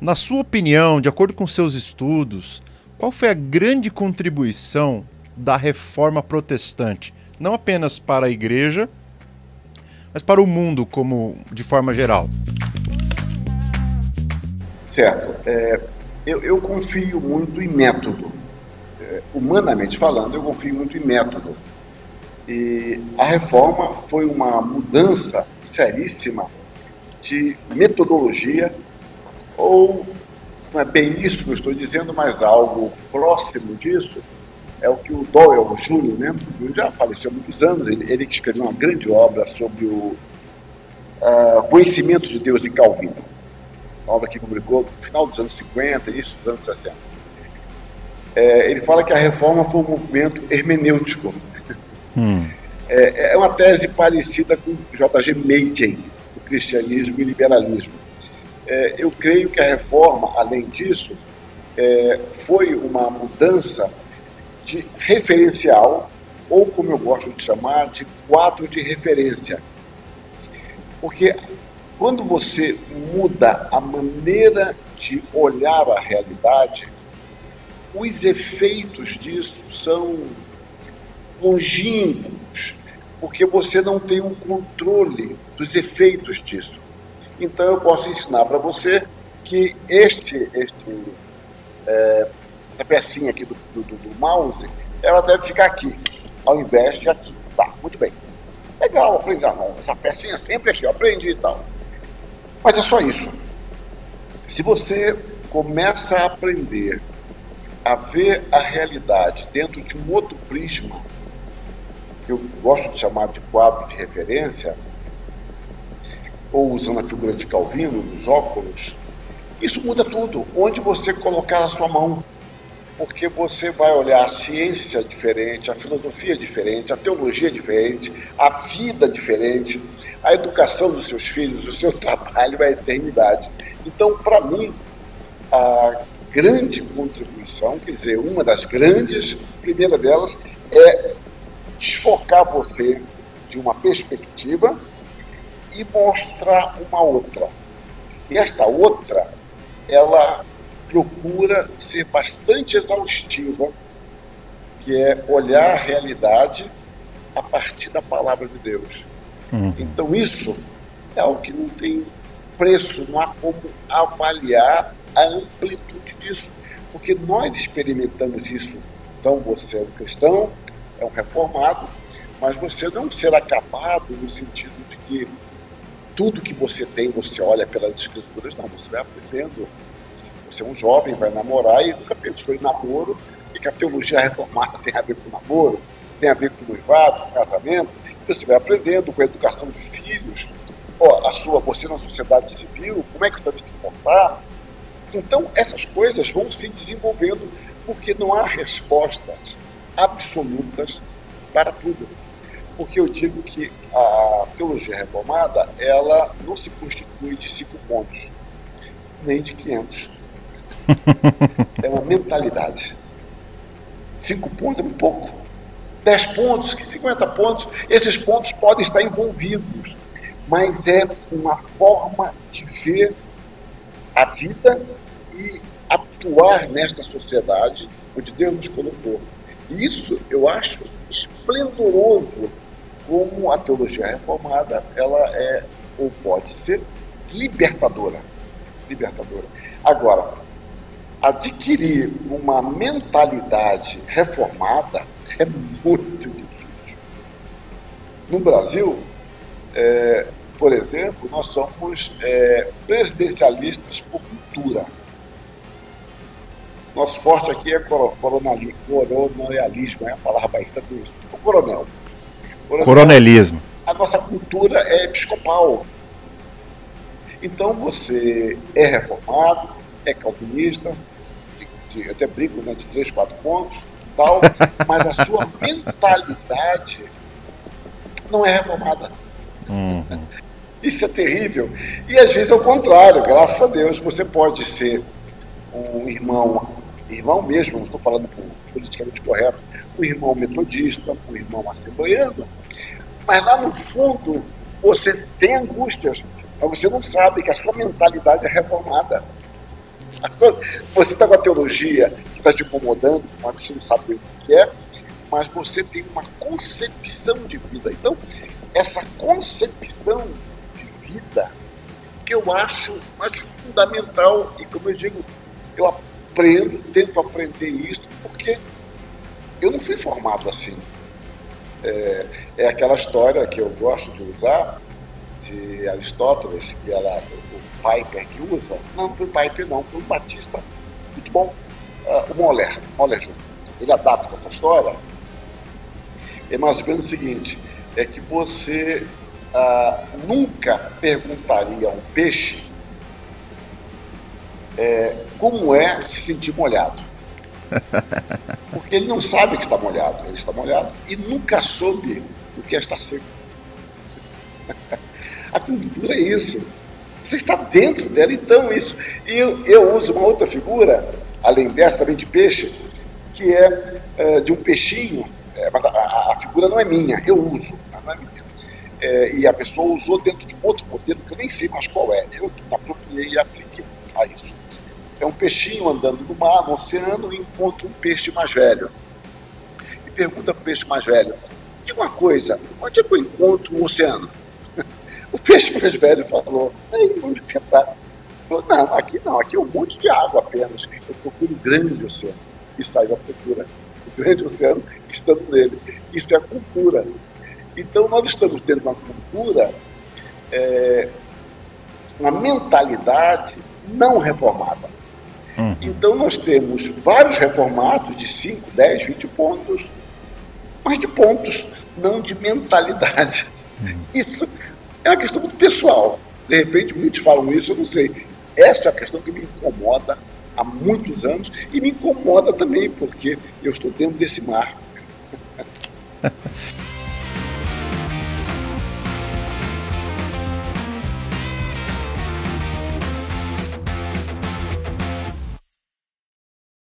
Na sua opinião, de acordo com seus estudos, qual foi a grande contribuição da reforma protestante, não apenas para a igreja, mas para o mundo como de forma geral? Certo. É, eu, eu, confio muito em método. É, humanamente falando, eu confio muito em método. E a reforma foi uma mudança seríssima de metodologia, ou não é bem isso que eu estou dizendo, mas algo próximo disso, é o que o Doyle Júnior, né, já faleceu há muitos anos, ele, ele que escreveu uma grande obra sobre o uh, conhecimento de Deus de Calvino, uma obra que publicou no final dos anos 50, início dos anos 60. É, ele fala que a reforma foi um movimento hermenêutico. Hum. É, é, uma tese parecida com J.G. Meithen, o cristianismo e liberalismo. É, eu creio que a reforma, além disso, é, foi uma mudança de referencial, ou como eu gosto de chamar, de quadro de referência. Porque quando você muda a maneira de olhar a realidade, os efeitos disso são longínquos, porque você não tem um controle dos efeitos disso. Então eu posso ensinar para você que este, este é, pecinha aqui do, do, do, mouse, ela deve ficar aqui, ao invés de aqui. Tá, muito bem. Legal, aprendi. Ah, não, essa pecinha sempre aqui, eu aprendi e tal. Mas é só isso. Se você começa a aprender a ver a realidade dentro de um outro prisma, que eu gosto de chamar de quadro de referência, ou usando a figura de Calvino, dos óculos, isso muda tudo. Onde você colocar a sua mão, porque você vai olhar a ciência diferente, a filosofia diferente, a teologia diferente, a vida diferente, a educação dos seus filhos, o seu trabalho, a eternidade. Então, para mim, a grande contribuição, quer dizer, uma das grandes, primeira delas, é desfocar você de uma perspectiva e mostrar uma outra. Esta outra, ela procura ser bastante exaustiva, que é olhar a realidade a partir da palavra de Deus. Uhum. Então isso é algo que não tem preço, não há como avaliar a amplitude disso, porque nós experimentamos isso. Então você é um cristão, é um reformado, mas você não é um ser acabado no sentido de que tudo que você tem você olha pelas escrituras, não, você vai aprendendo você é um jovem, vai namorar e nunca pensou em namoro, e que a teologia reformada tem a ver com namoro, tem a ver com noivado, com casamento. Você vai aprendendo com a educação de filhos, ó, a sua, você na sociedade civil, como é que você deve se comportar. Então, essas coisas vão se desenvolvendo porque não há respostas absolutas para tudo. Porque eu digo que a teologia reformada, ela não se constitui de cinco pontos, nem de 500 é uma mentalidade. Cinco pontos é um pouco. Dez pontos, 50 pontos, esses pontos podem estar envolvidos, mas é uma forma de ver a vida e atuar nesta sociedade onde Deus nos colocou. E isso eu acho esplendoroso como a teologia reformada ela é ou pode ser libertadora. Libertadora. Agora, adquirir uma mentalidade reformada é muito difícil. No Brasil, é, por exemplo, nós somos é, presidencialistas por cultura. Nosso forte aqui é coronelismo, é a palavra mais isso. O coronel. Coronel. Coronelismo. A nossa cultura é episcopal. Então você é reformado, é calvinista, de, eu até brinco, né, de três, quatro pontos, tal, mas a sua mentalidade não é retomada. Uhum. Isso é terrível. E às vezes é o contrário, graças a Deus, você pode ser um irmão, irmão mesmo, não estou falando politicamente correto, um irmão metodista, um irmão assembleano, mas lá no fundo você tem angústias, mas você não sabe que a sua mentalidade é reformada. Você está com a teologia que está te incomodando, mas você não sabe o que é, mas você tem uma concepção de vida. Então, essa concepção de vida que eu acho mais fundamental e como eu digo, eu aprendo, tento aprender isso porque eu não fui formado assim. É, é aquela história que eu gosto de usar de Aristóteles, que ela, o Piper que usa, não, não foi Piper não, foi o Batista, muito bom, uh, o Moller, Moller. Ele adapta essa história, é mais ou menos o seguinte, é que você uh, nunca perguntaria a um peixe é, como é se sentir molhado. Porque ele não sabe que está molhado, ele está molhado e nunca soube o que é estar seco. A cultura é isso. Você está dentro dela, então isso. E eu, eu uso uma outra figura, além dessa também de peixe, que é, é de um peixinho, é, mas a, a, a, figura não é minha, eu uso, não é minha. É, e a pessoa usou dentro de um outro modelo que eu nem sei mais qual é. Eu apropriei e apliquei a isso. É um peixinho andando no mar, no oceano, e encontra um peixe mais velho. E pergunta para o peixe mais velho: diga uma coisa, onde é que eu encontro um oceano? O peixe mais velho falou, aí, onde você está? Falou, não, aqui não, aqui é um monte de água apenas. Eu procuro um grande oceano. E sai da procura. O grande oceano estando nele. Isso é cultura. Então nós estamos tendo uma cultura, é, uma mentalidade não reformada. Hum. Então nós temos vários reformados de 5, 10, 20 pontos, mas de pontos, não de mentalidade. Hum. Isso é uma questão muito pessoal. De repente, muitos falam isso, eu não sei. Essa é a questão que me incomoda há muitos anos e me incomoda também porque eu estou dentro desse mar.